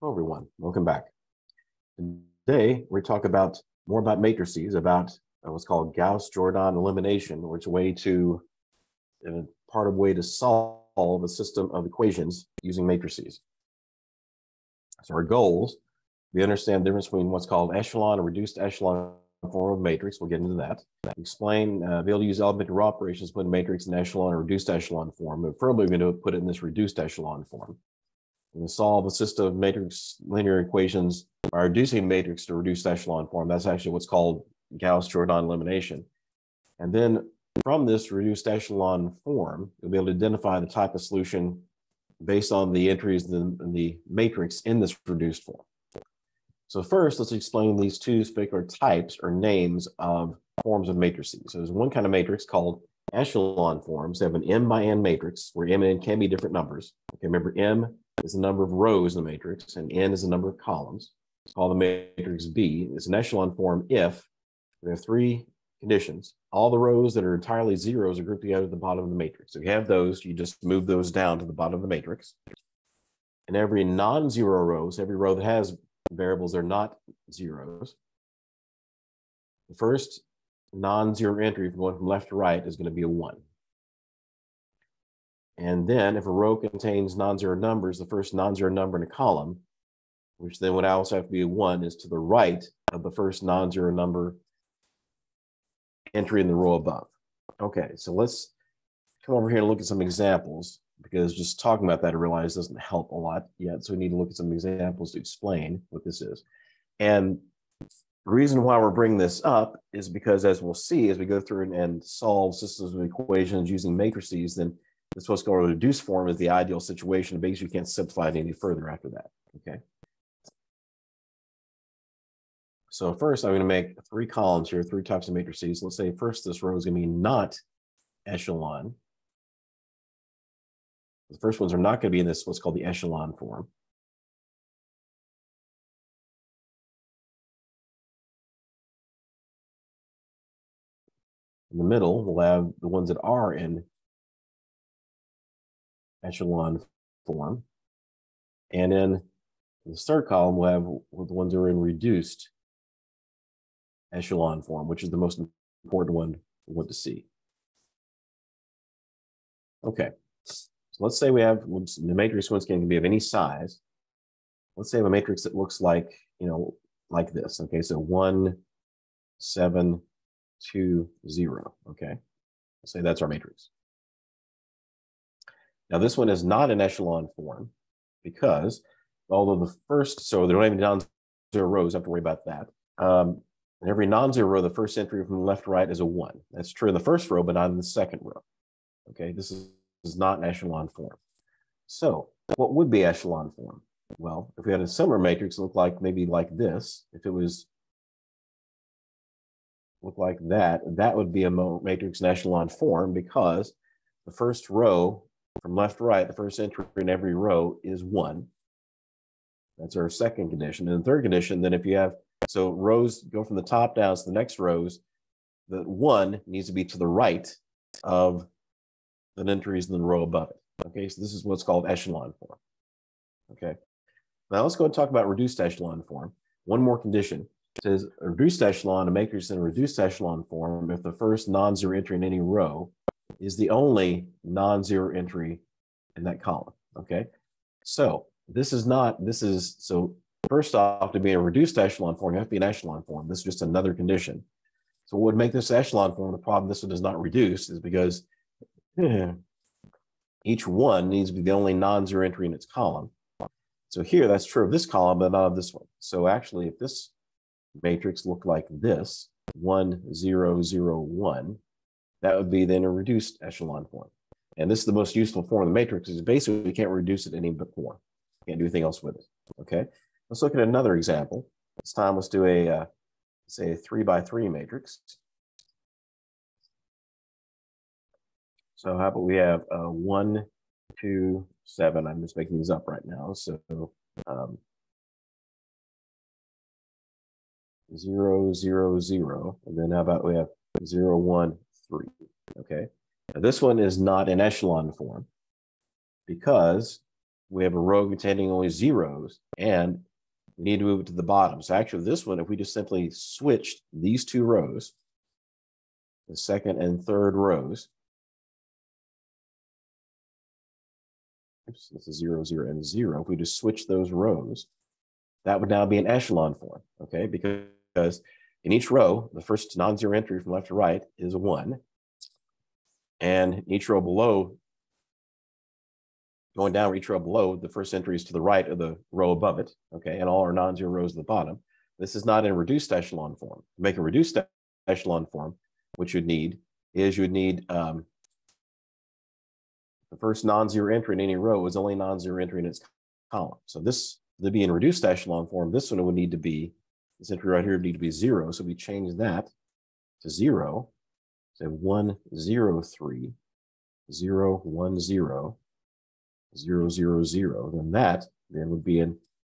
Hello, everyone. Welcome back. Today, we talk about more about matrices, about uh, what's called Gauss-Jordan elimination, which a way to, uh, part of way to solve a system of equations using matrices. So our goals, we understand the difference between what's called echelon and reduced echelon form of matrix. We'll get into that. Explain, uh, be able to use elementary row operations, put matrix in echelon or reduced echelon form, but probably we're going to put it in this reduced echelon form and solve a system of matrix linear equations by reducing matrix to reduced echelon form. That's actually what's called Gauss-Jordan elimination. And then from this reduced echelon form, you'll be able to identify the type of solution based on the entries in the, in the matrix in this reduced form. So first, let's explain these two particular types or names of forms of matrices. So there's one kind of matrix called echelon forms. They have an m by n matrix where m and n can be different numbers. Okay, remember m is the number of rows in the matrix, and n is the number of columns. Call the matrix B. It's an echelon form if we have three conditions. All the rows that are entirely zeros are grouped together at the bottom of the matrix. If you have those, you just move those down to the bottom of the matrix. And every non-zero rows, every row that has variables that are not zeros, the first non-zero entry from going from left to right is going to be a one. And then if a row contains non-zero numbers, the first non-zero number in a column, which then would also have to be a one, is to the right of the first non-zero number entry in the row above. Okay, so let's come over here and look at some examples because just talking about that I realize doesn't help a lot yet. So we need to look at some examples to explain what this is. And the reason why we're bringing this up is because as we'll see, as we go through and, and solve systems of equations using matrices, then called a reduced form is the ideal situation. Because you can't simplify it any further after that. Okay. So first, I'm going to make three columns here, three types of matrices. Let's say first this row is going to be not echelon. The first ones are not going to be in this what's called the echelon form. In the middle, we'll have the ones that are in echelon form. And in the third column, we'll have the ones that are in reduced echelon form, which is the most important one we want to see. Okay, so let's say we have the matrix again can be of any size. Let's say I have a matrix that looks like, you know, like this. Okay, so one, seven, two, zero. Okay, let's say that's our matrix. Now, this one is not an echelon form because although the first, so there don't even non-zero rows, I have to worry about that. Um, every non-zero row, the first entry from left to right is a one. That's true in the first row, but not in the second row. Okay, this is, is not an echelon form. So what would be echelon form? Well, if we had a similar matrix, look like maybe like this, if it was look like that, that would be a matrix in echelon form because the first row from left to right, the first entry in every row is one. That's our second condition. And the third condition, then if you have, so rows go from the top down to the next rows, that one needs to be to the right of the entries in the row above it. Okay, so this is what's called echelon form. Okay, now let's go and talk about reduced echelon form. One more condition. It says a reduced echelon, a matrix in a reduced echelon form if the first non-zero entry in any row is the only non-zero entry in that column. Okay, so this is not, this is, so first off, to be a reduced echelon form, you have to be an echelon form. This is just another condition. So what would make this echelon form the problem this one is not reduced is because each one needs to be the only non-zero entry in its column. So here, that's true of this column, but not of this one. So actually, if this matrix looked like this, one, zero, zero, one, that would be then a reduced echelon form. And this is the most useful form of the matrix is basically we can't reduce it any but form. Can't do anything else with it. Okay. Let's look at another example. This time let's do a, uh, say a three by three matrix. So how about we have uh, one, two, seven. I'm just making these up right now. So um, zero, zero, zero. And then how about we have zero, one, three. Okay. Now this one is not an echelon form because we have a row containing only zeros and we need to move it to the bottom. So actually this one, if we just simply switched these two rows, the second and third rows, oops, this is zero, zero, and zero. If we just switch those rows, that would now be an echelon form, okay? Because in each row, the first non-zero entry from left to right is a one. And each row below, going down each row below, the first entry is to the right of the row above it, okay? And all our non-zero rows at the bottom. This is not in reduced echelon form. To make a reduced echelon form, what you'd need is you'd need um, the first non-zero entry in any row is only non-zero entry in its column. So this, to be in reduced echelon form, this one would need to be, this entry right here would need to be zero. So we change that to zero. So one, zero, three, zero, one, zero, zero, zero, zero. Then that then would be in,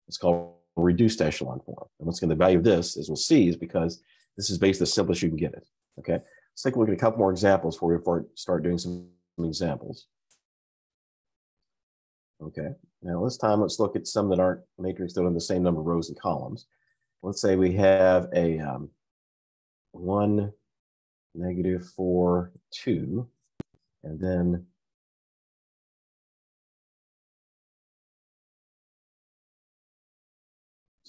it's called reduced echelon form. And what's going to the value of this, as we'll see, is because this is basically the simplest you can get it. Okay. Let's take a look at a couple more examples before we start doing some examples. Okay, now this time let's look at some that aren't matrix that are in the same number of rows and columns. Let's say we have a um, 1, negative 4, 2, and then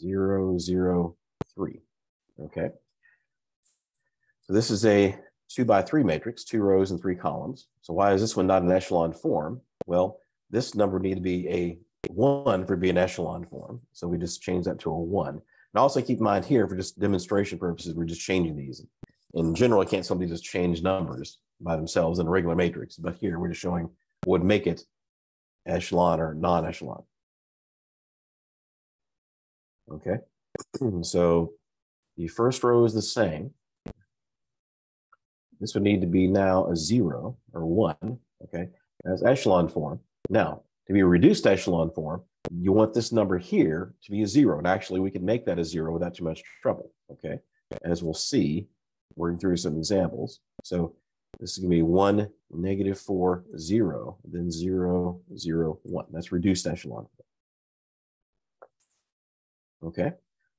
zero, zero, three. Okay. So this is a two by three matrix, two rows and three columns. So why is this one not an echelon form? Well, this number need to be a one for it to be an echelon form. So we just change that to a one. And also keep in mind here, for just demonstration purposes, we're just changing these. In general, I can't simply just change numbers by themselves in a regular matrix, but here we're just showing what would make it echelon or non-echelon. Okay, so the first row is the same. This would need to be now a zero or one, okay, as echelon form. Now, to be a reduced echelon form, you want this number here to be a zero. And actually, we can make that a zero without too much trouble, okay? As we'll see, working through some examples. So this is going to be 1, negative 4, 0, then 0, 0, 1. That's reduced echelon. Okay,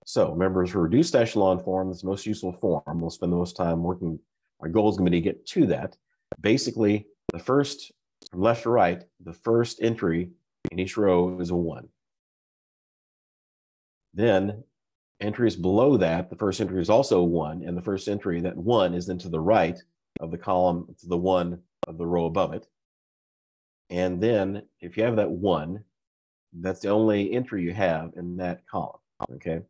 so remember, for reduced echelon form, it's the most useful form. We'll spend the most time working. Our goal is going to be to get to that. Basically, the first from left to right, the first entry in each row is a one. Then entries below that, the first entry is also one, and the first entry, that one, is then to the right of the column to the one of the row above it. And then if you have that one, that's the only entry you have in that column. Okay.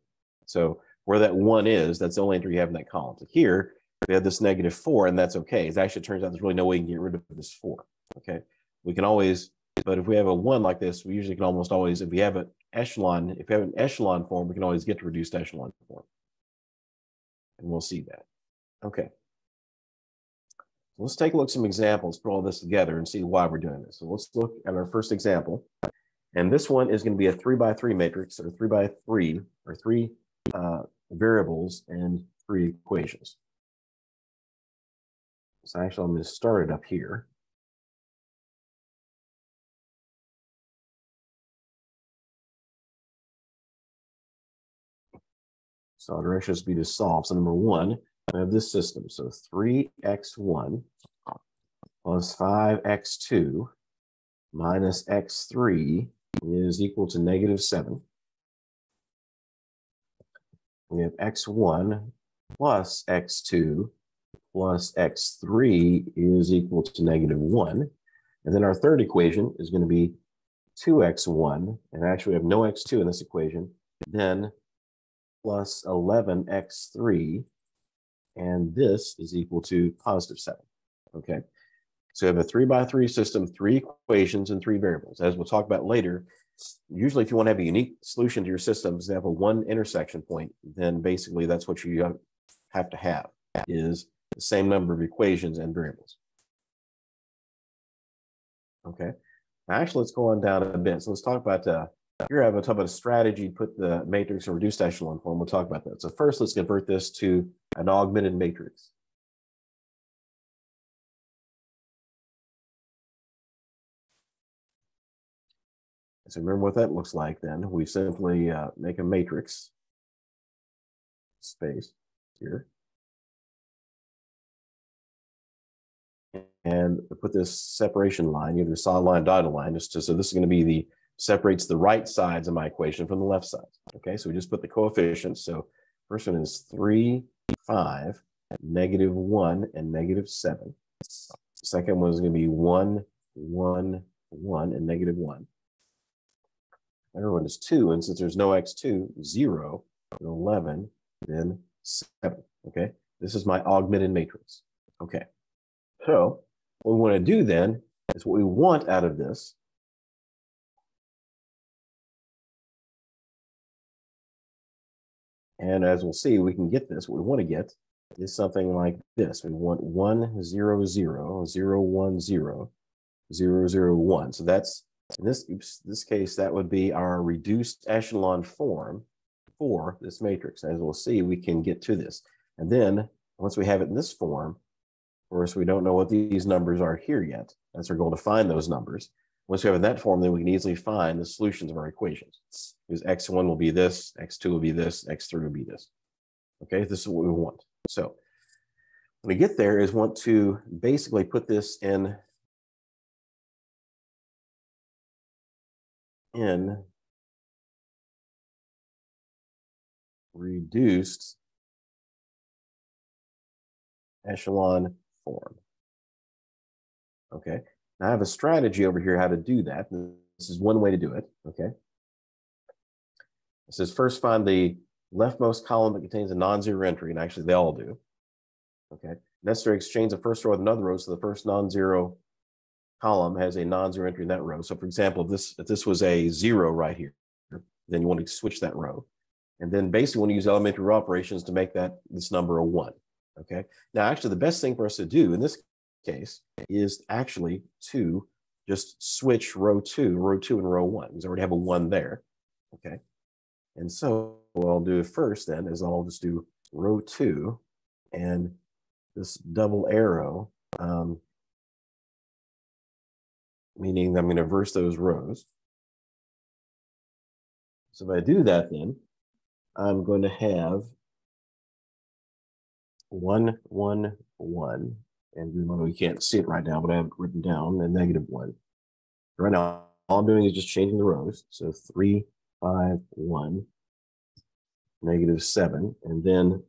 So where that one is, that's the only entry you have in that column. So here we have this negative four, and that's okay. It actually turns out there's really no way you can get rid of this four. Okay. We can always, but if we have a one like this, we usually can almost always, if we have an echelon, if we have an echelon form, we can always get to reduced echelon form. And we'll see that. Okay. So let's take a look at some examples, put all this together and see why we're doing this. So let's look at our first example. And this one is going to be a three by three matrix or three by three or three uh, variables and three equations. So actually, I'm going to start it up here. So our direction is to be to solve. So number one, I have this system. So 3x1 plus 5x2 minus x3 is equal to negative 7. We have x1 plus x2 plus x3 is equal to negative 1. And then our third equation is going to be 2x1, and actually we have no x2 in this equation. Then plus 11x3, and this is equal to positive 7. Okay, so we have a 3 by 3 system, three equations, and three variables. As we'll talk about later, usually if you want to have a unique solution to your systems, they have a one intersection point, then basically that's what you have to have, is the same number of equations and variables. Okay, actually, let's go on down a bit. So let's talk about uh, here I have a talk about a strategy put the matrix in reduced echelon form. We'll talk about that. So first, let's convert this to an augmented matrix. So remember what that looks like then. We simply uh, make a matrix space here. And put this separation line, either solid line, dotted line, just to, so this is going to be the separates the right sides of my equation from the left sides. Okay, so we just put the coefficients. So first one is 3, 5, negative 1, and negative 7. Second one is going to be 1, 1, 1, and negative 1. Third one is 2, and since there's no x2, 0, 11, then 7. Okay, this is my augmented matrix. Okay, so what we want to do then is what we want out of this And as we'll see, we can get this. What we want to get is something like this. We want 1, 0, 0, 0, 1, 0, 0, 0, 1. So that's, in this, this case, that would be our reduced echelon form for this matrix. As we'll see, we can get to this. And then once we have it in this form, of course, we don't know what these numbers are here yet. That's our goal to find those numbers. Once we have that form, then we can easily find the solutions of our equations. Because x1 will be this, x2 will be this, x3 will be this. Okay, this is what we want. So when we get there is want to basically put this in in reduced echelon form. Okay, I have a strategy over here how to do that. This is one way to do it, okay? It says first find the leftmost column that contains a non-zero entry, and actually they all do, okay? Necessary exchange the first row with another row, so the first non-zero column has a non-zero entry in that row. So for example, if this, if this was a zero right here, then you want to switch that row. And then basically want to use elementary operations to make that this number a one, okay? Now actually the best thing for us to do in this case is actually to just switch row two, row two and row one, because I already have a one there. Okay. And so what I'll do first then is I'll just do row two and this double arrow, um, meaning I'm going to verse those rows. So if I do that, then I'm going to have one, one, one, and even though you can't see it right now, but I have it written down, a negative one. Right now, all I'm doing is just changing the rows. So three, five, one, negative seven, and then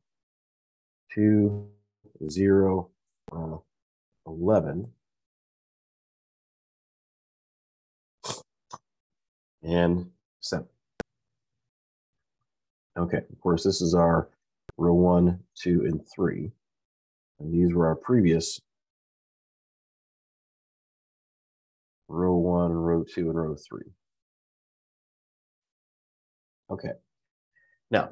two, zero, uh, 11, and seven. Okay, of course, this is our row one, two, and three. And these were our previous row one, row two, and row three. Okay. Now,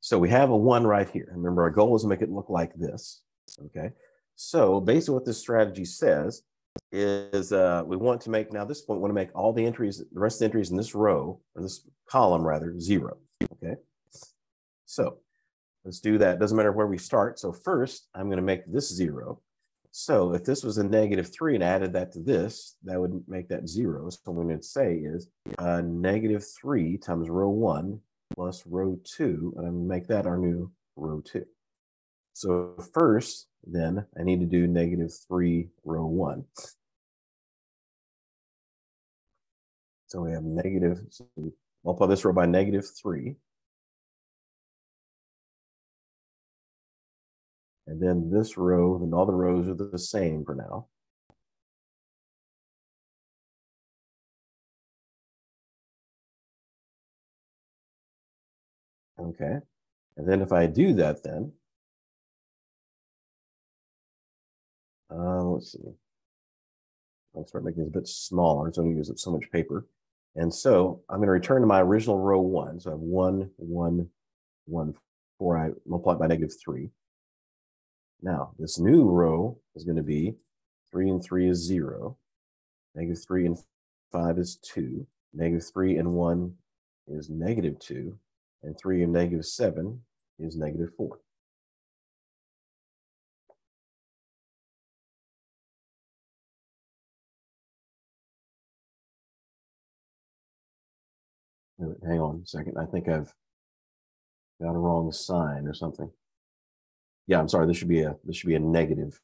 so we have a one right here. Remember, our goal is to make it look like this. Okay. So basically what this strategy says is uh, we want to make, now this point, we want to make all the entries, the rest of the entries in this row, or this column rather, zero. Okay. So Let's do that. Doesn't matter where we start. So first, I'm going to make this zero. So if this was a negative three and added that to this, that would make that zero. So what I'm going to say is uh, negative three times row one plus row two, and I'm going to make that our new row two. So first, then I need to do negative three row one. So we have negative, so multiply this row by negative three. And then this row, and all the rows are the same for now. Okay. And then if I do that then, uh, let's see. I'll start making this a bit smaller, I'm going use up so much paper. And so I'm going to return to my original row one. So I have one, one, one, four. I multiply by negative three. Now, this new row is going to be 3 and 3 is 0. Negative 3 and 5 is 2. Negative 3 and 1 is negative 2. And 3 and negative 7 is negative 4. Hang on a second. I think I've got a wrong sign or something. Yeah, I'm sorry. This should be a this should be a negative.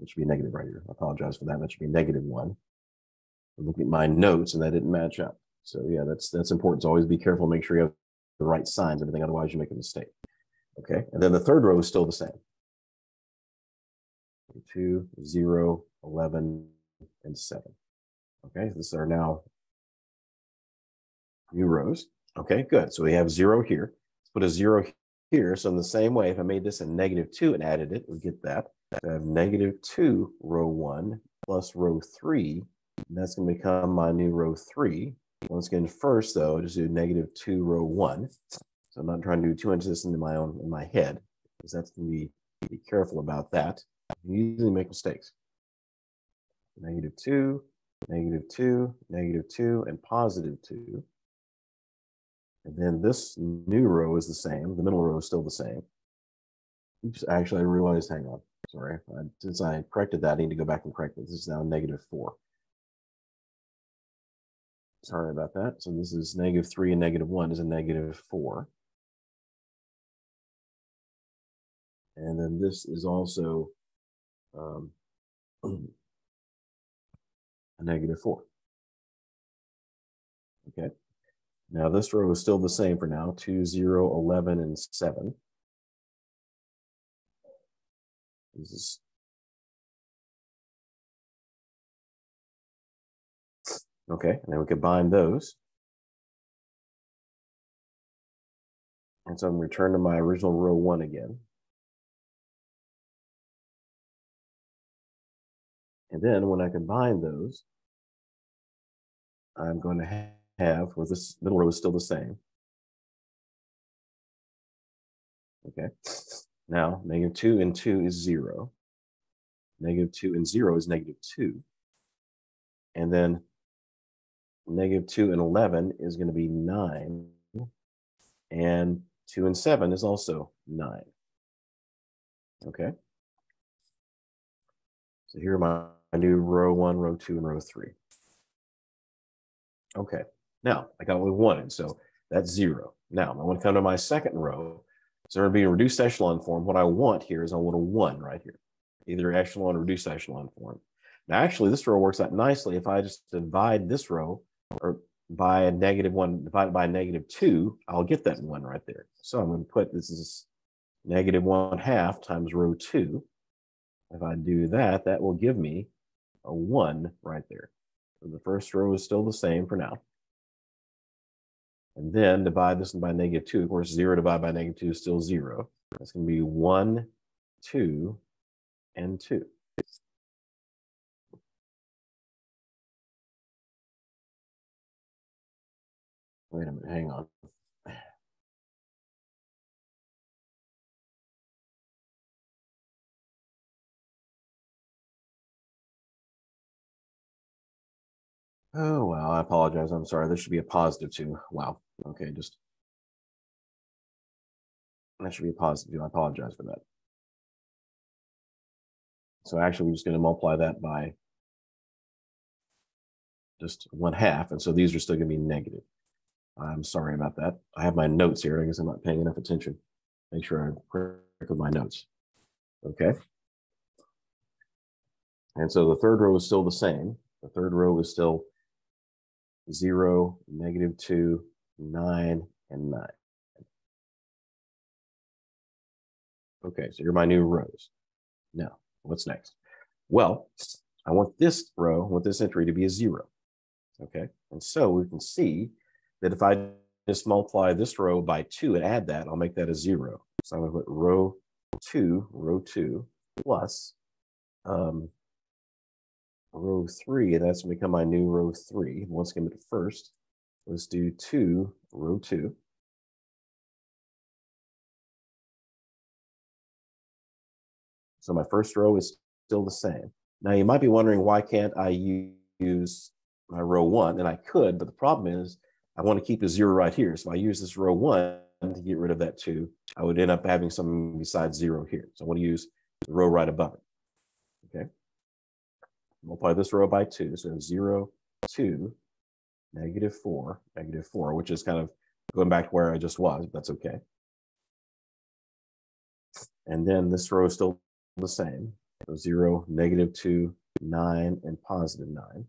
It should be a negative right here. I apologize for that. That should be a negative one. I'm looking at my notes and that didn't match up. So yeah, that's that's important. So always be careful. Make sure you have the right signs. Everything. Otherwise, you make a mistake. Okay. And then the third row is still the same. Two, zero, 11, and seven. Okay. These are now new rows. Okay, good. So we have zero here. Let's put a zero here. So in the same way, if I made this a negative two and added it, we get that. So I have negative two row one plus row three. And that's going to become my new row three. Once again, first though, just do negative two row one. So I'm not trying to do too much of this into my own in my head, because that's going to be be careful about that. You usually make mistakes. Negative two, negative two, negative two, and positive two. And then this new row is the same. The middle row is still the same. Oops, actually, I realized, hang on, sorry. I, since I corrected that, I need to go back and correct it. This is now negative four. Sorry about that. So this is negative three and negative one is a negative four. And then this is also um, a negative four. Okay. Now this row is still the same for now, 2, 0, 11, and 7. This is Okay, and then we combine those. And so I'm return to my original row one again. And then when I combine those, I'm going to have, where this middle row is still the same. Okay, now negative 2 and 2 is 0. Negative 2 and 0 is negative 2. And then negative 2 and 11 is going to be 9. And 2 and 7 is also 9. Okay. So here are my, my new row 1, row 2, and row 3. Okay. Now, I got what we wanted, so that's 0. Now, I want to come to my second row. So to be in reduced echelon form. What I want here is I want a 1 right here, either echelon or reduced echelon form. Now, actually, this row works out nicely if I just divide this row or by a negative one divided by a negative two, I'll get that one right there. So I'm going to put this is negative one half times row two. If I do that, that will give me a one right there. So the first row is still the same for now. And then divide this by negative two. Of course, zero divided by negative two is still zero. That's going to be one, two, and two. Wait a minute, hang on. Oh, well, I apologize. I'm sorry. This should be a positive two. Wow. Okay, just. That should be positive. I apologize for that. So actually, we're just going to multiply that by just one half. And so these are still going to be negative. I'm sorry about that. I have my notes here. I guess I'm not paying enough attention. Make sure I correct with my notes. Okay. And so the third row is still the same. The third row is still zero, negative two, nine, and nine. Okay, so you're my new rows. Now, what's next? Well, I want this row, I want this entry to be a zero. Okay, and so we can see that if I just multiply this row by two and add that, I'll make that a zero. So I'm to put row two, row two, plus um, row three, and that's going to become my new row three. Once again, but first, let's do two, row two. So my first row is still the same. Now you might be wondering, why can't I use my row one? And I could, but the problem is I want to keep a zero right here. So if I use this row one to get rid of that two. I would end up having something besides zero here. So I want to use the row right above it. Okay. Multiply this row by two. So zero, two, negative 4, negative 4, which is kind of going back to where I just was, that's okay. And then this row is still the same. So 0, negative 2, 9, and positive 9.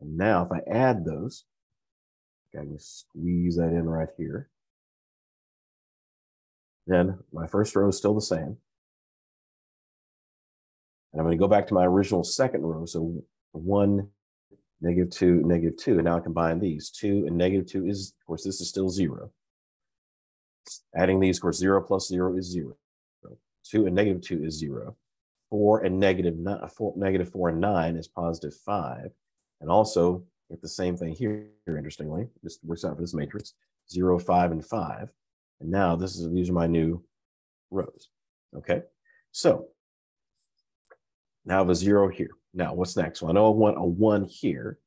And now if I add those, I can squeeze that in right here. Then my first row is still the same. And I'm going to go back to my original second row. So 1, negative 2, negative 2. And now I combine these. 2 and negative 2 is, of course, this is still 0. Adding these, of course, 0 plus 0 is 0. 2 and negative 2 is 0. 4 and negative, nine, four, negative 4 and 9 is positive 5. And also, get the same thing here, interestingly. This works out for this matrix. zero, five, and 5. And now this is these are my new rows. Okay. So now I have a zero here. Now what's next? Well, I know I want a one here.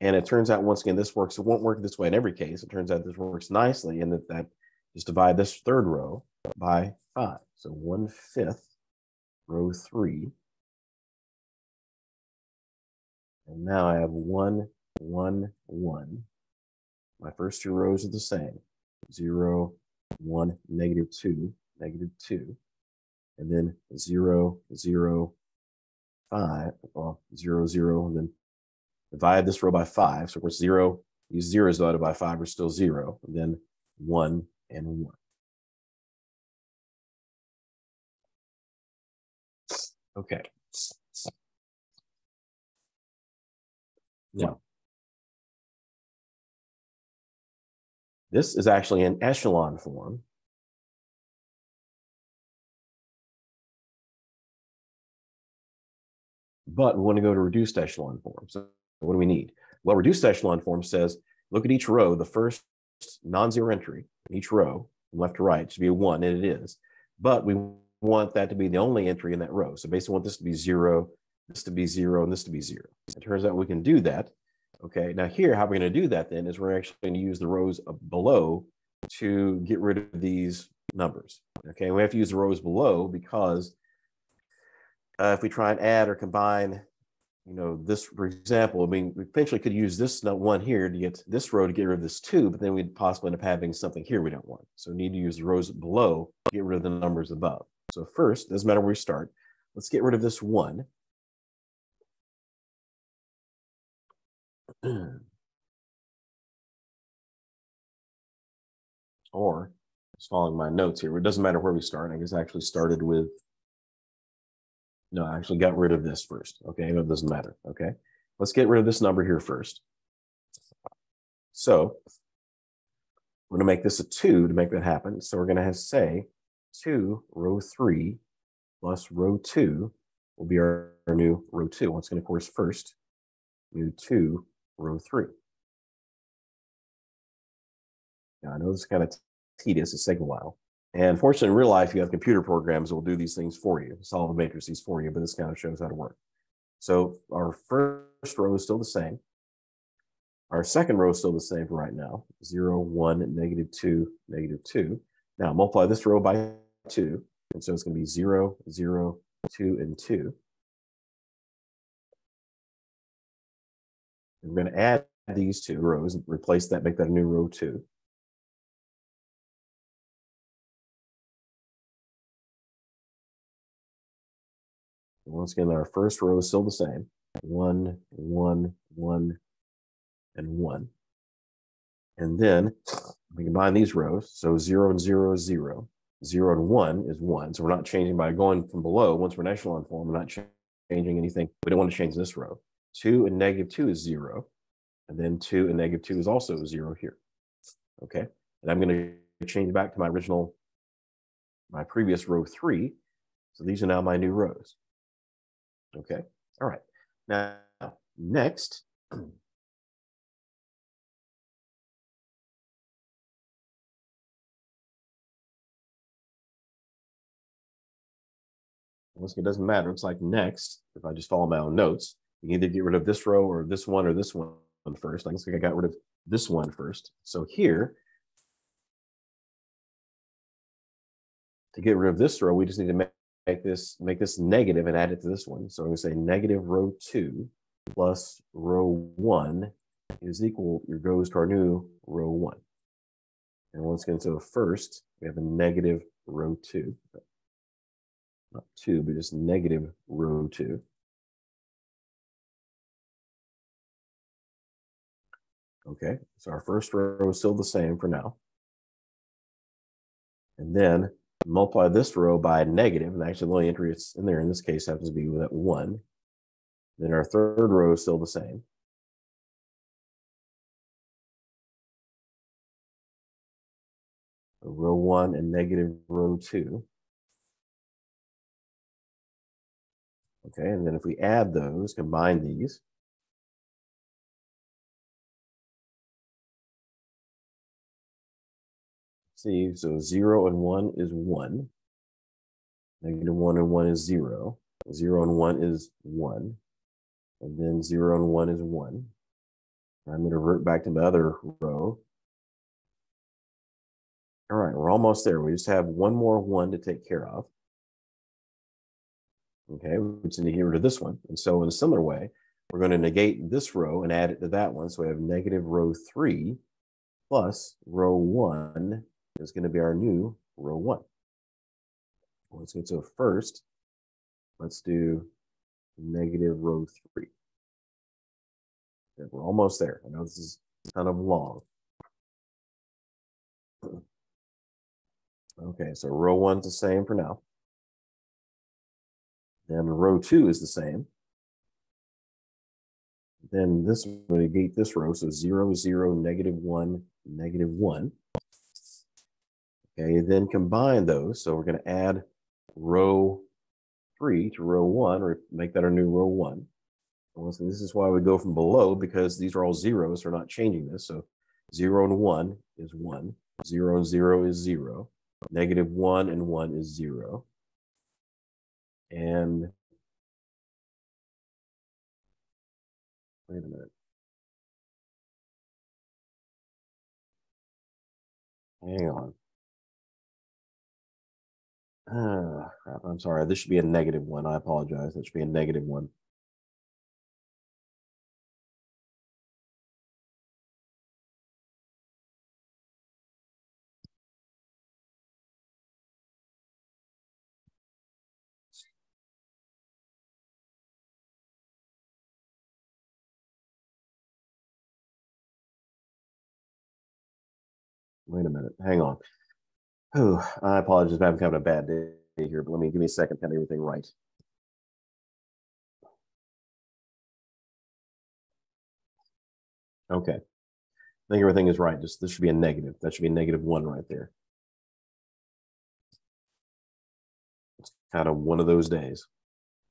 And it turns out once again, this works. It won't work this way in every case. It turns out this works nicely and that that just divide this third row by five. So one fifth row three. And now I have one, one, one. My first two rows are the same. Zero, one, negative two, negative two, and then zero, zero, five, well, zero, zero, and then divide this row by five. So course zero, these zeros divided by five are still zero, and then one and one. Okay. Now, This is actually an echelon form. But we want to go to reduced echelon form. So what do we need? Well, reduced echelon form says, look at each row, the first non-zero entry in each row, from left to right, should be a one, and it is. But we want that to be the only entry in that row. So basically want this to be zero, this to be zero, and this to be zero. It turns out we can do that Okay, now here, how we're going to do that then is we're actually going to use the rows below to get rid of these numbers. Okay, we have to use the rows below because uh, if we try and add or combine, you know, this, for example, I mean, we potentially could use this one here to get this row to get rid of this two, but then we'd possibly end up having something here we don't want. So we need to use the rows below to get rid of the numbers above. So first, doesn't matter where we start, let's get rid of this one. or just following my notes here. It doesn't matter where we start. I guess I actually started with, no, I actually got rid of this first. Okay, it doesn't matter. Okay, let's get rid of this number here first. So we're going to make this a 2 to make that happen. So we're going to say 2 row 3 plus row 2 will be our, our new row 2. What's going to, course, first, new 2 row three. Now, I know this is kind of tedious, it's taking a while. And fortunately, in real life, you have computer programs that will do these things for you, solve the matrices for you, but this kind of shows how to work. So our first row is still the same. Our second row is still the same right now, 0, 1, negative 2, negative 2. Now multiply this row by 2, and so it's going to be 0, 0, 2, and 2. We're going to add these two rows and replace that, make that a new row two. Once again, our first row is still the same. One, one, one, and one. And then we combine these rows. So zero and zero is zero. Zero and one is one. So we're not changing by going from below. Once we're in form, we're not changing anything. We don't want to change this row. 2 and negative 2 is 0. And then 2 and negative 2 is also 0 here. Okay. And I'm going to change back to my original, my previous row 3. So these are now my new rows. Okay. All right. Now, next, it doesn't matter. It's like next, if I just follow my own notes, you can either get rid of this row or this one or this one first. I guess I got rid of this one first. So here, to get rid of this row, we just need to make this, make this negative and add it to this one. So I'm going to say negative row two plus row one is equal, your goes to our new row one. And once again, so first we have a negative row two, not two, but just negative row two. Okay, so our first row is still the same for now. And then multiply this row by negative, and actually the only entry that's in there in this case happens to be that one. Then our third row is still the same. row one and negative row two. Okay, and then if we add those, combine these, see, so zero and one is one. Negative one and one is zero. Zero and one is one. And then zero and one is one. I'm going to revert back to my other row. All right, we're almost there. We just have one more one to take care of. Okay, we just need to get rid of this one. And so in a similar way, we're going to negate this row and add it to that one. So we have negative row three plus row one is going to be our new row one. Let's get to first. Let's do negative row three. Okay, we're almost there. I know this is kind of long. Okay, so row one's the same for now. Then row two is the same. Then this negate this row, so zero, zero, negative one, negative one. Okay, then combine those. So we're going to add row three to row one, or make that our new row one. So this is why we go from below, because these are all zeros. We're not changing this. So zero and one is one. Zero and zero is zero. Negative 1 and 1 is 0. And wait a minute. Hang on. Ah, crap. I'm sorry. This should be a negative one. I apologize. That should be a negative one. Wait a minute. Hang on. I apologize. I'm having a bad day here, but let me give me a second to get everything right. Okay. I think everything is right. Just this should be a negative. That should be a negative one right there. It's kind of one of those days.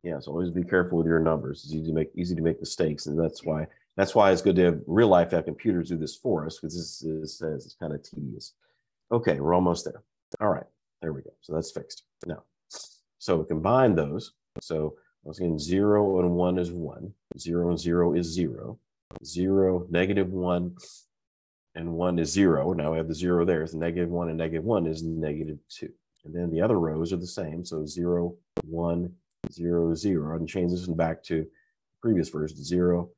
Yeah, so always be careful with your numbers. It's easy to make easy to make mistakes, and that's why that's why it's good to have real life have computers do this for us because this is it's kind of tedious. Okay, we're almost there. All right, there we go. So that's fixed. Now, so we combine those. So once again, zero and one is one. Zero and zero is zero. Zero, negative one, and one is zero. Now we have the zero there. So negative one and negative one is negative two. And then the other rows are the same. So zero, one, zero, zero. And change this one back to previous version, zero,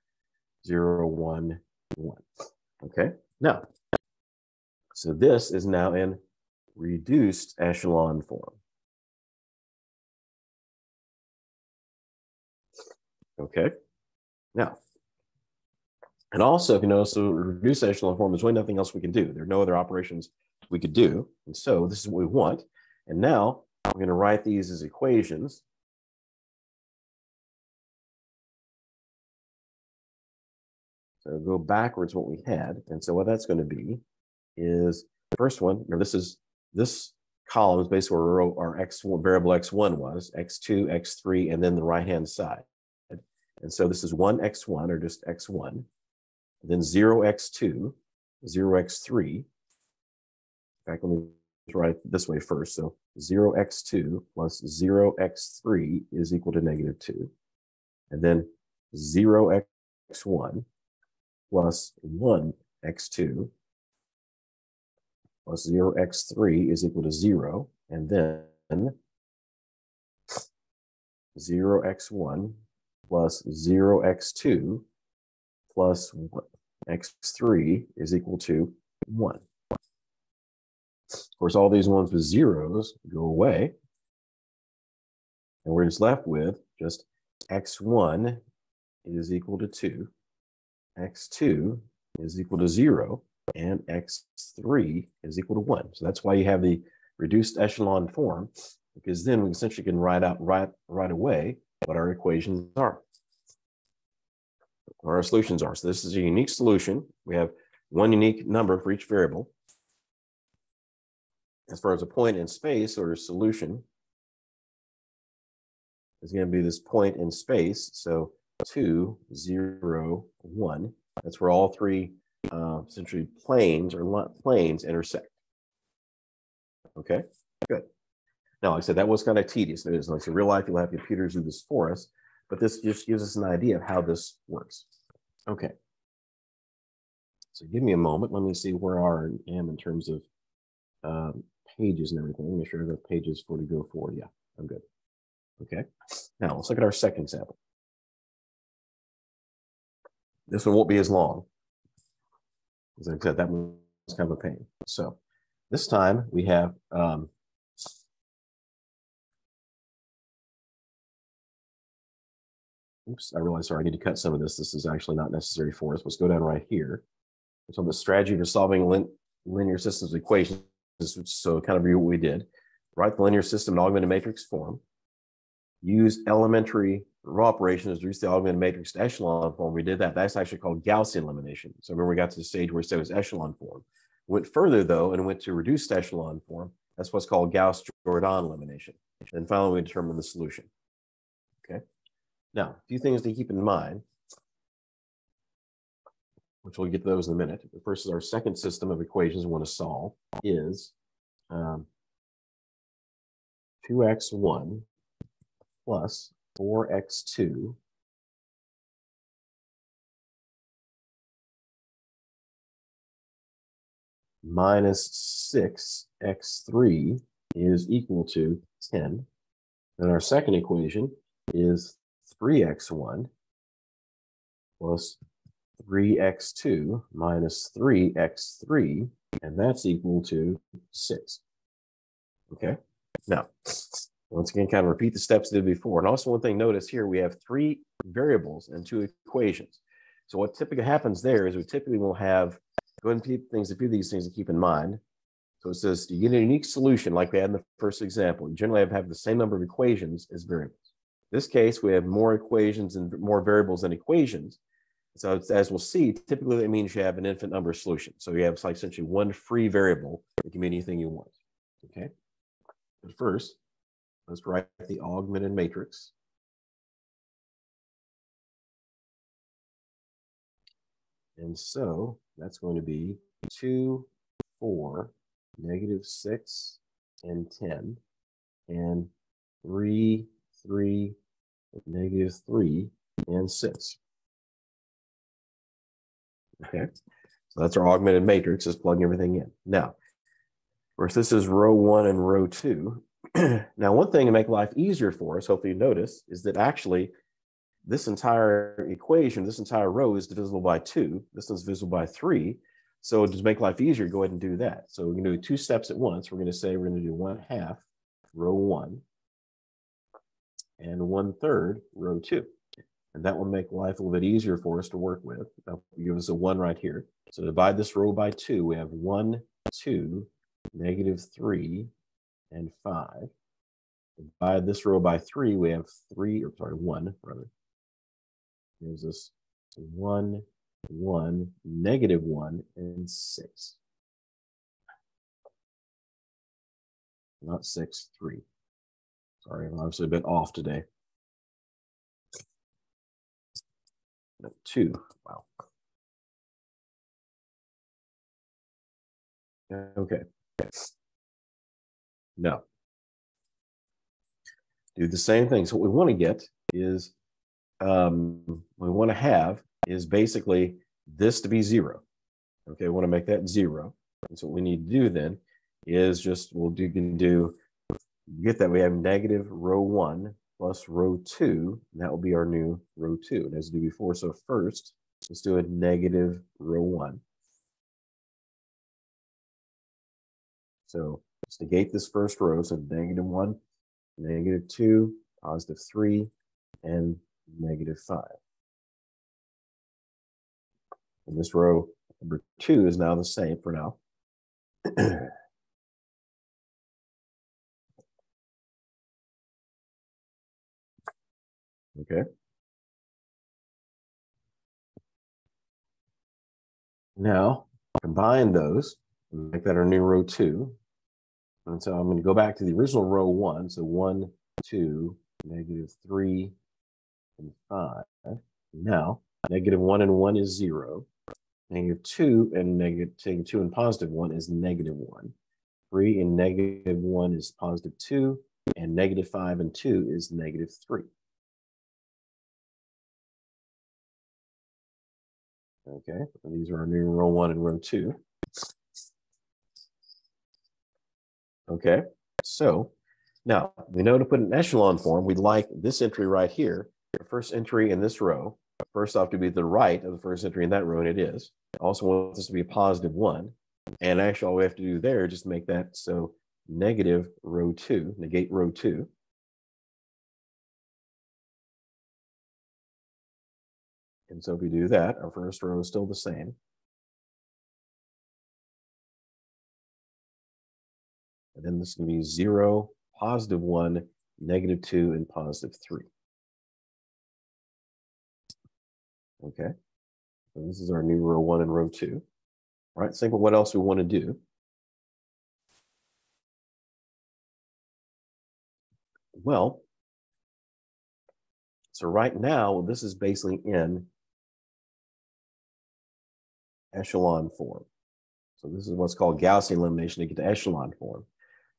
zero, one, one. Okay, now, so this is now in reduced echelon form. Okay, now, and also, if you notice, the reduced echelon form, there's really nothing else we can do. There are no other operations we could do. And so this is what we want. And now we're going to write these as equations So go backwards what we had. And so what that's going to be is the first one, remember this is this column is basically where our x1 variable x1 was, x2, x3, and then the right-hand side. And so this is 1x1 or just x1, then 0x2, 0x3. In fact, let me write it this way first. So 0x2 plus 0x3 is equal to negative 2. And then 0x1 plus 1 x2 plus 0 x3 is equal to 0. And then 0x1 plus 0x2 plus x3 is equal to 1. Of course, all these ones with zeros go away. And we're just left with just x1 is equal to 2, x2 is equal to 0, and x3 is equal to 1. So that's why you have the reduced echelon form, because then we essentially can write out right, right away what our equations are, what our solutions are. So this is a unique solution. We have one unique number for each variable. As far as a point in space or a solution, is going to be this point in space. So 2, 0, 1. That's where all three uh, essentially planes or planes intersect. Okay, good. Now, like I said, that was kind of tedious. It is like in real life, you'll have computers do this for us, but this just gives us an idea of how this works. Okay. So give me a moment. Let me see where I am in terms of um, pages and everything. Make sure I the pages for to go forward. Yeah, I'm good. Okay. Now let's look at our second example. This one won't be as long. As I said, that was kind of a pain. So this time we have um, Oops, I realized, sorry, I need to cut some of this. This is actually not necessary for us. Let's go down right here. So the strategy for solving lin linear systems equations. So kind of review what we did. Write the linear system in augmented matrix form use elementary row operations to reduce the augmented matrix to echelon form. We did that. That's actually called Gaussian elimination. So remember, we got to the stage where it was echelon form. Went further though and went to reduced echelon form. That's what's called Gauss-Jordan elimination. And finally, we determine the solution. Okay. Now, a few things to keep in mind, which we'll get to those in a minute. The first is our second system of equations we want to solve is um, 2x1 plus 4x2 minus 6x3 is equal to 10. And our second equation is 3x1 plus 3x2 minus 3x3, and that's equal to 6. Okay, now once again, kind of repeat the steps did before. And also one thing, notice here, we have three variables and two equations. So what typically happens there is we typically will have, go ahead and keep things, a few of these things to keep in mind. So it says you get a unique solution like we had in the first example. You generally have, have the same number of equations as variables. In this case, we have more equations and more variables than equations. So as we'll see, typically that means you have an infinite number of solutions. So you have like essentially one free variable that can be anything you want. Okay. But first, Let's write the augmented matrix. And so that's going to be 2, 4, negative 6, and 10, and 3, 3, negative 3, and 6. Okay, so that's our augmented matrix, just plugging everything in. Now, of course, this is row 1 and row 2. now, one thing to make life easier for us, hopefully you notice, is that actually this entire equation, this entire row is divisible by two. This one's divisible by three. So to make life easier, go ahead and do that. So we're to do two steps at once. We're going to say we're going to do one half, row one, and one third, row two. And that will make life a little bit easier for us to work with. That'll give us a one right here. So divide this row by two. We have one, two, negative three, and 5. Divide this row by 3, we have 3, or sorry, 1, rather. Gives us 1, 1, negative 1, and 6. Not 6, 3. Sorry, I'm obviously a bit off today. No, 2, wow. Okay. No. Do the same thing. So what we want to get is, um, we want to have is basically this to be zero. Okay, we want to make that zero. And so what we need to do then is just, we'll do, can do, get that we have negative row one plus row 2. And that will be our new row 2. And as we do before, so first, let's do a negative row 1. So let's negate this first row. So negative 1, negative 2, positive 3, and negative 5. And this row number 2 is now the same for now. okay. Now, combine those, make that our new row 2. And so I'm going to go back to the original row 1. So 1, 2, negative 3, and 5. Now, negative 1 and 1 is 0. Negative 2 and negative, negative 2 and positive 1 is negative 1. 3 and negative 1 is positive 2. And negative 5 and 2 is negative 3. Okay, these are our new row 1 and row 2. Okay, so now we know to put an echelon form, we'd like this entry right here, the first entry in this row, first off to be the right of the first entry in that row, and it is. also want this to be a positive one. And actually all we have to do there, just make that so negative row two, negate row two. And so if we do that, our first row is still the same. And then this is going to be 0, positive 1, negative 2, and positive 3. Okay. So this is our new row 1 and row 2. All right, think of what else we want to do. Well, so right now, this is basically in echelon form. So this is what's called Gaussian elimination to get to echelon form.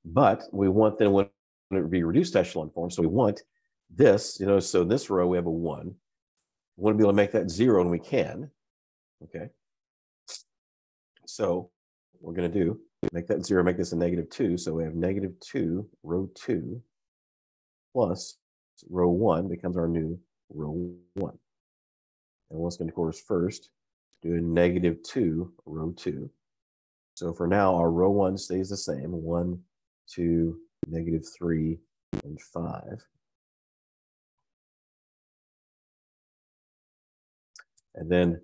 But we want then when it be reduced echelon form. So we want this, you know, so in this row we have a one. We want to be able to make that zero and we can. Okay. So we're going to do make that zero, make this a negative two. So we have negative two, row two, plus row one becomes our new row one. And what's going to course first, do a negative two, row two. So for now, our row one stays the same, one, 2, negative 3, and 5. And then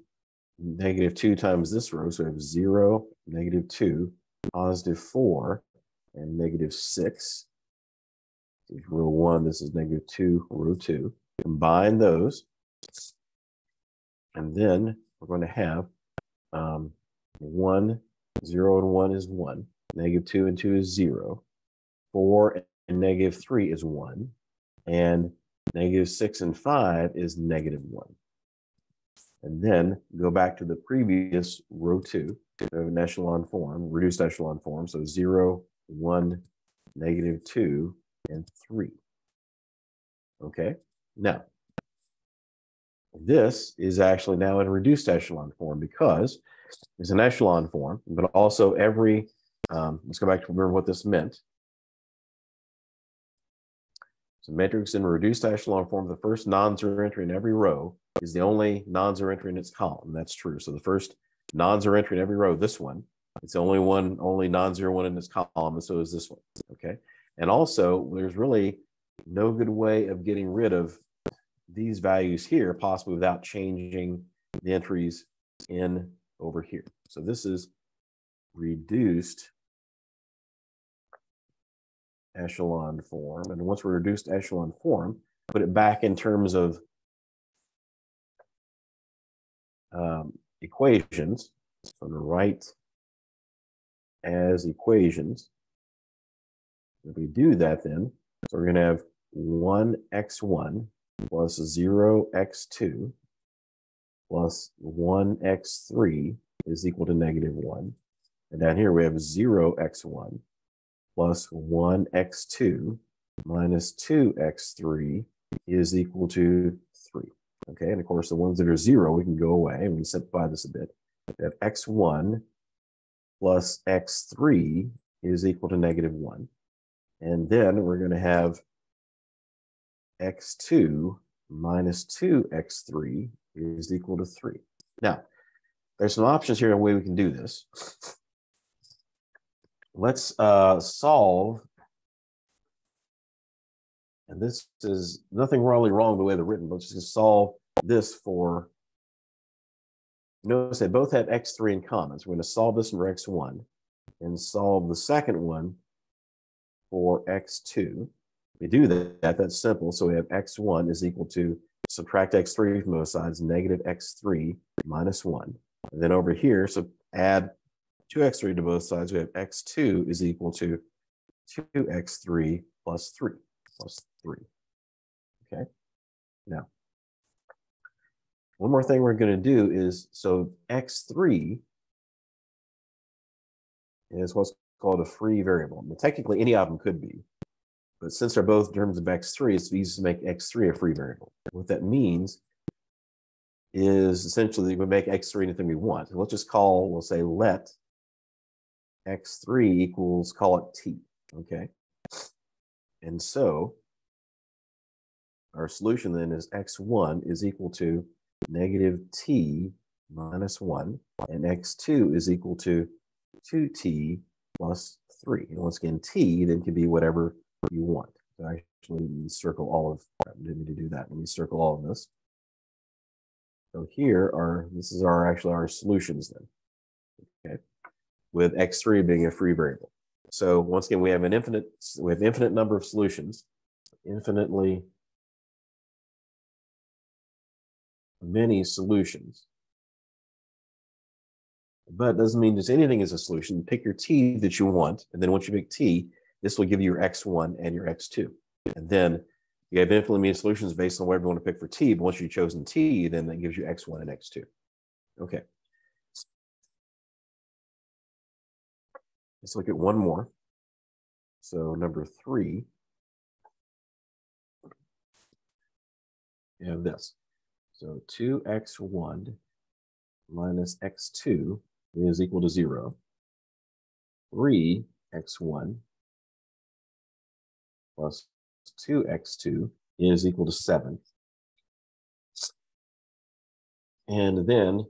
negative 2 times this row, so we have 0, negative 2, positive 4, and negative 6. So row 1, this is negative 2, row 2. Combine those. And then we're going to have um, 1, 0 and 1 is 1. Negative 2 and 2 is 0. 4 and negative 3 is 1. And negative 6 and 5 is negative 1. And then go back to the previous row 2 of echelon form, reduced echelon form. So 0, 1, negative 2, and 3. Okay, now this is actually now in reduced echelon form because it's an echelon form, but also every, um, let's go back to remember what this meant. So matrix in reduced echelon form, the first non-zero entry in every row is the only non-zero entry in its column. That's true. So the first non-zero entry in every row, this one, it's the only one, only non-zero one in this column, and so is this one. Okay. And also, there's really no good way of getting rid of these values here, possibly without changing the entries in over here. So this is reduced echelon form. And once we're reduced echelon form, put it back in terms of um, equations. So I'm going to write as equations. If we do that then, so we're going to have 1x1 plus 0x2 plus 1x3 is equal to negative 1. And down here we have 0x1 plus 1x2 minus 2x3 is equal to 3. Okay, and of course, the ones that are 0, we can go away. and We can simplify this a bit. We have x1 plus x3 is equal to negative 1. And then we're going to have x2 minus 2x3 is equal to 3. Now, there's some options here on way we can do this. Let's uh, solve, and this is nothing really wrong the way they're written, but just solve this for, notice they both have x3 in common. So we're going to solve this for x1 and solve the second one for x2. We do that, that's simple. So we have x1 is equal to subtract x3 from both sides, negative x3 minus 1. And then over here, so add 2x3 to both sides, we have x2 is equal to 2x3 plus 3, plus 3. Okay, now, one more thing we're going to do is, so x3 is what's called a free variable. Now, technically, any of them could be, but since they're both terms of x3, it's easy to make x3 a free variable. What that means is essentially we make x3 anything we want. So let's just call, we'll say let x3 equals, call it t, okay? And so our solution then is x1 is equal to negative t minus 1, and x2 is equal to 2t plus 3. And once again, t then can be whatever you want. So actually, circle all of, I didn't need to do that. Let me circle all of this. So here are, this is our actually our solutions then, with x3 being a free variable. So once again, we have an infinite, we have infinite number of solutions, infinitely many solutions. But doesn't mean just anything is a solution. Pick your t that you want, and then once you pick t, this will give you your x1 and your x2. And then you have infinitely many solutions based on whatever you want to pick for t, but once you've chosen t, then that gives you x1 and x2. Okay. Let's look at one more. So number three, have this. So 2x1 minus x2 is equal to 0. 3x1 plus 2x2 is equal to 7. And then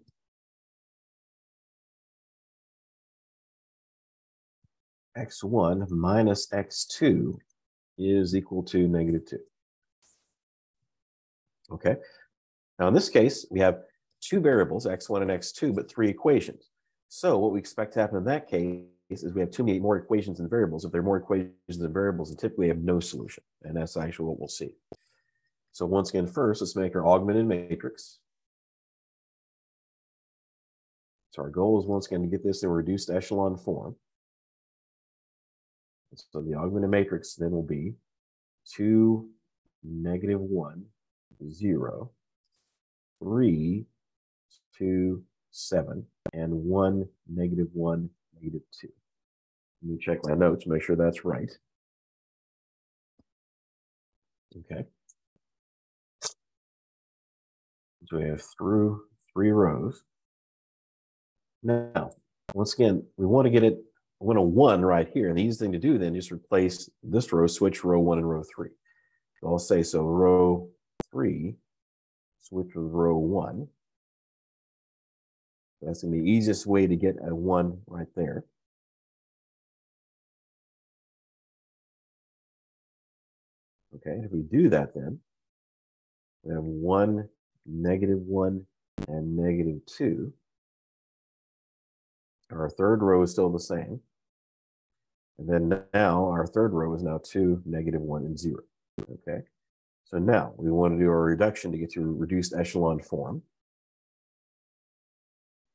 x1 minus x2 is equal to negative 2. Okay. Now in this case, we have two variables, x1 and x2, but three equations. So what we expect to happen in that case is we have too many more equations than variables. If there are more equations than variables, then typically have no solution. And that's actually what we'll see. So once again, first, let's make our augmented matrix. So our goal is once again to get this in reduced echelon form. So the augmented matrix then will be 2, negative 1, 0, 3, 2, 7, and 1, negative 1, negative 2. Let me check my notes, make sure that's right. Okay. So we have through three rows. Now, once again, we want to get it, I want a one right here. And the easy thing to do then is replace this row, switch row one and row three. So I'll say, so row three, switch with row one. That's going to be the easiest way to get a one right there. Okay, if we do that then, we have 1, negative 1, and negative 2. Our third row is still the same. And then now our third row is now 2, negative 1, and 0. Okay, so now we want to do our reduction to get to reduced echelon form.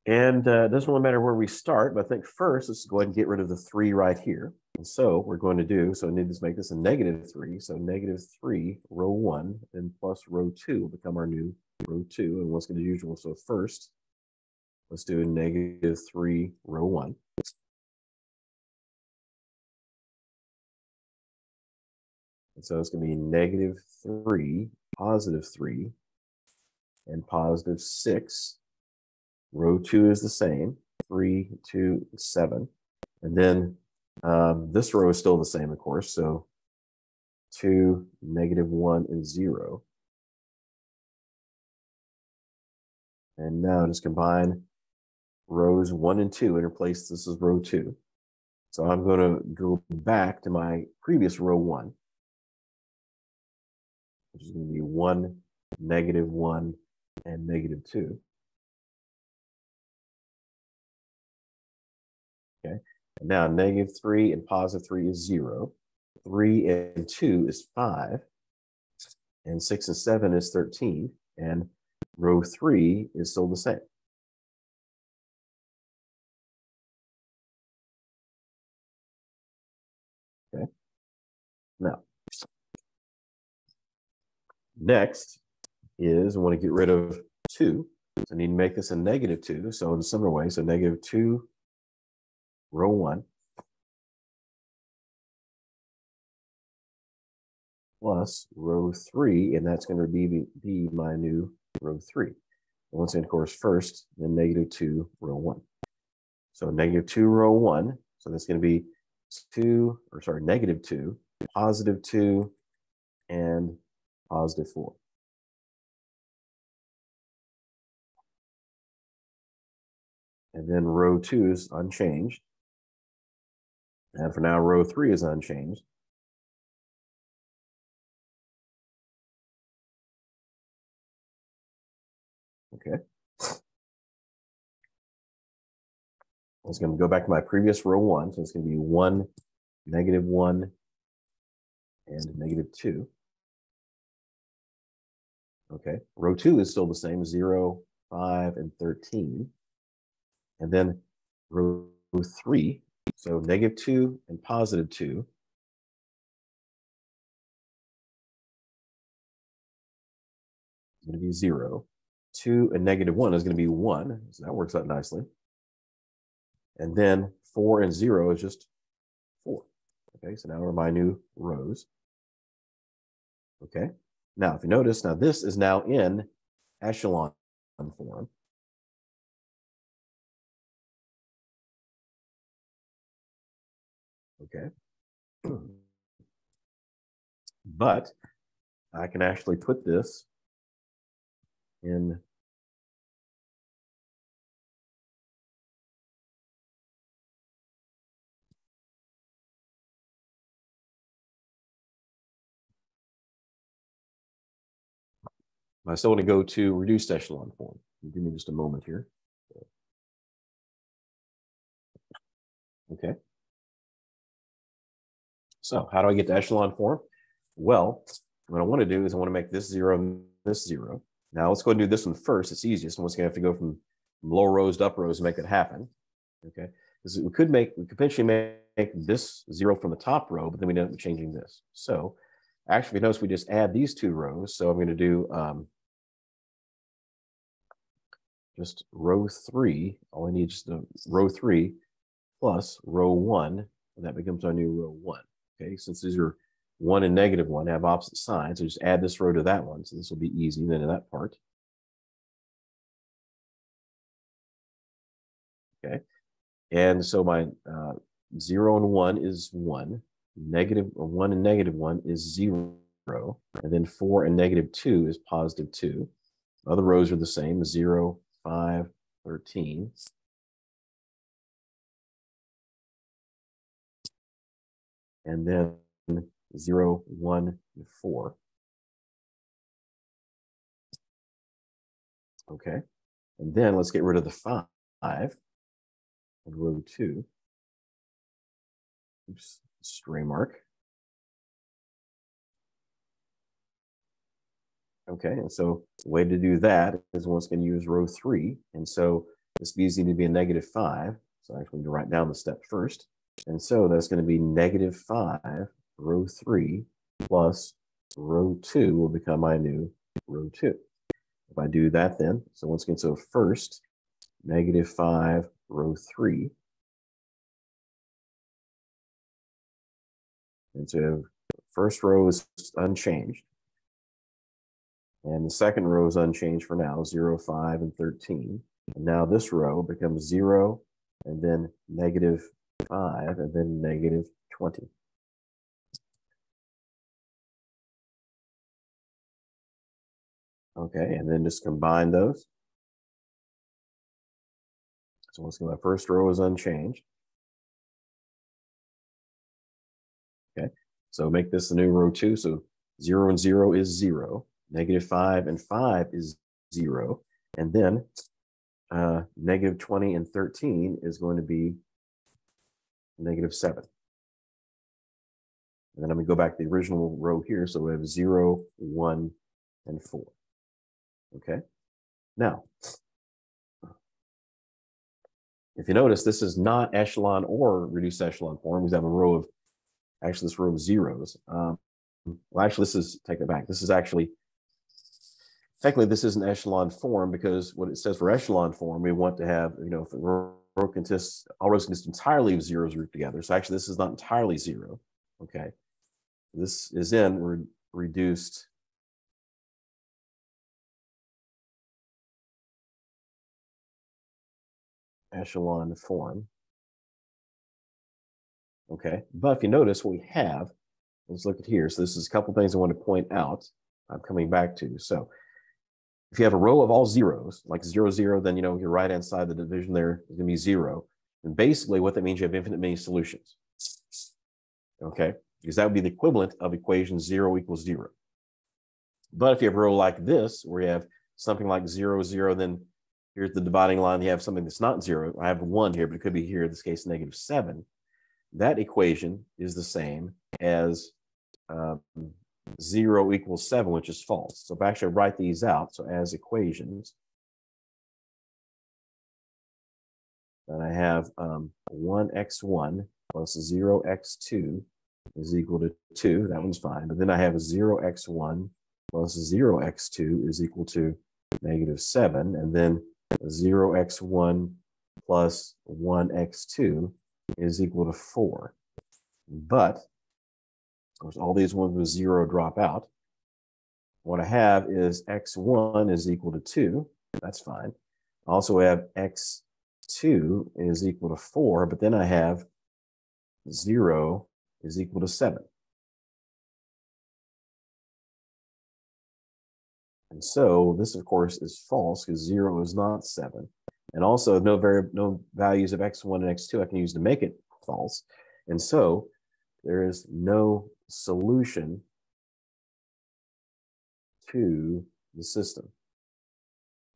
And uh, it doesn't really matter where we start, but I think first, let's go ahead and get rid of the 3 right here. And so we're going to do, so I need to make this a negative three. So negative three, row one, and plus row two will become our new row two. And what's going to do usual. So first, let's do a negative three, row one. And so it's going to be negative three, positive three, and positive six. Row two is the same, three, two, seven. And then um, this row is still the same, of course. So 2, negative 1, and 0. And now just combine rows 1 and 2 and replace this as row 2. So I'm going to go back to my previous row 1, which is going to be 1, negative 1, and negative 2. Okay, and now negative 3 and positive 3 is 0. 3 and 2 is 5. And 6 and 7 is 13. And row 3 is still the same. Okay. Now, next is I want to get rid of 2. So I need to make this a negative 2. So in a similar way, so negative 2, row 1, plus row 3, and that's going to be, be my new row 3. And once again, of course, first, then negative 2, row 1. So negative 2, row 1. So that's going to be 2, or sorry, negative 2, positive 2, and positive 4. And then row 2 is unchanged. And for now, row 3 is unchanged. Okay. I was going to go back to my previous row one. So it's going to be one, negative one, and negative two. Okay. Row two is still the same, zero, five, and 13. And then row three, so negative two and positive two. It's going to be zero. 2 and negative 1 is going to be 1. So that works out nicely. And then 4 and 0 is just 4. Okay, so now are my new rows. Okay, now if you notice, now this is now in echelon form. Okay. But I can actually put this in I still want to go to reduced echelon form. Give me just a moment here. Okay. So how do I get to echelon form? Well, what I want to do is I want to make this zero this zero. Now let's go and do this one first. It's easiest. And we're going to have to go from, lower rows to upper rows to make it happen. Okay. Because we could make, we could potentially make this zero from the top row, but then we end up changing this. So actually, notice, we just add these two rows. So I'm going to do um, just row three. All I need is the row three plus row one, and that becomes our new row one. Okay. Since these are one and negative one have opposite signs. So just add this row to that one. So this will be easy then in that part. Okay. And so my uh, zero and one is one, one and negative one is zero. And then four and negative two is positive two. Other rows are the same, zero, five, 13. And then 0, 1, and 4. Okay. And then let's get rid of the 5 and row 2. Oops, stray mark. Okay, and so the way to do that is once to use row 3. And so this B is going to be a negative 5. So I actually need to write down the step first. And so that's going to be negative 5 row 3 plus row 2 will become my new row 2. If I do that then, so once again, so first, negative 5, row 3. And so first row is unchanged. And the second row is unchanged for now, 0, 5, and 13. And now this row becomes 0, and then negative 5, and then negative 20. Okay, and then just combine those. So once again, my first row is unchanged. Okay, so make this the new row 2. So 0 and 0 is 0. Negative five and five is zero. And then uh, negative 20 and 13 is going to be negative 7. And then I'm going to go back to the original row here. So we have 0, 1, and 4. Okay. Now, if you notice, this is not echelon or reduced echelon form. We have a row of, actually, this row of zeros. Um, well, actually, this is, take it back. This is actually technically this is an echelon form because what it says for echelon form, we want to have, you know, if row consists, all rows consist entirely of zeros grouped together. So actually this is not entirely zero, okay? This is in re reduced echelon form. Okay, but if you notice what we have, let's look at here. So this is a couple things I want to point out. I'm coming back to. So if you have a row of all zeros, like zero, zero, then you know your right hand side of the division there is going to be zero. And basically what that means you have infinite many solutions. Okay, because that would be the equivalent of equation zero equals zero. But if you have a row like this, where you have something like zero, zero, then here's the dividing line, you have something that's not zero. I have one here, but it could be here, in this case, negative seven. That equation is the same as um, 0 equals 7, which is false. So if I actually write these out, so as equations, then I have um, 1x1 plus 0x2 is equal to 2. That one's fine. But then I have 0x1 plus 0x2 is equal to negative 7. And then 0x1 plus 1x2 is equal to 4. But of course, all these ones with zero drop out. What I have is x1 is equal to 2. That's fine. Also I have x2 is equal to 4, but then I have 0 is equal to 7. And so this, of course, is false because 0 is not 7. And also no, no values of x1 and x2 I can use to make it false. And so there is no solution to the system.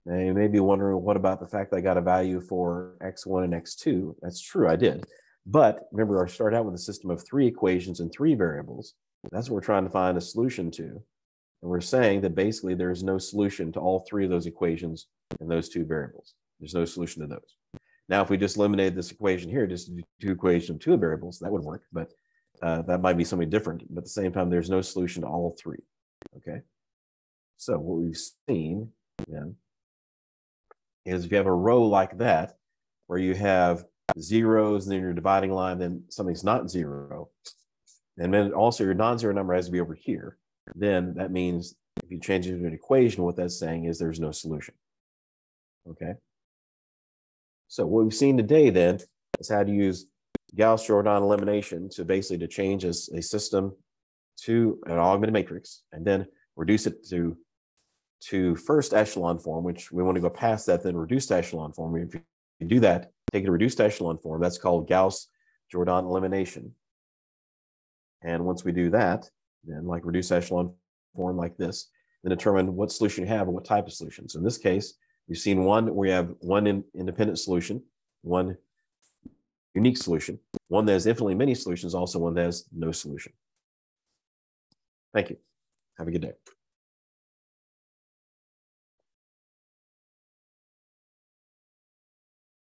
Now you may be wondering, what about the fact that I got a value for x1 and x2? That's true, I did. But remember, I start out with a system of three equations and three variables. That's what we're trying to find a solution to. And we're saying that basically there is no solution to all three of those equations and those two variables. There's no solution to those. Now, if we just eliminated this equation here, just two equations two variables, that would work. But uh, that might be something different, but at the same time, there's no solution to all three. Okay. So what we've seen then is if you have a row like that, where you have zeros and then your dividing line, then something's not zero, and then also your non-zero number has to be over here, then that means if you change it into an equation, what that's saying is there's no solution. Okay. So what we've seen today then is how to use Gauss-Jordan elimination to basically to change a, a system to an augmented matrix and then reduce it to to first echelon form, which we want to go past that, then reduced echelon form. If you do that, take it to reduced echelon form, that's called Gauss-Jordan elimination. And once we do that, then like reduced echelon form like this, then determine what solution you have and what type of solution. So in this case, we've seen one, we have one in, independent solution, one unique solution. One that has infinitely many solutions, also one that has no solution. Thank you. Have a good day.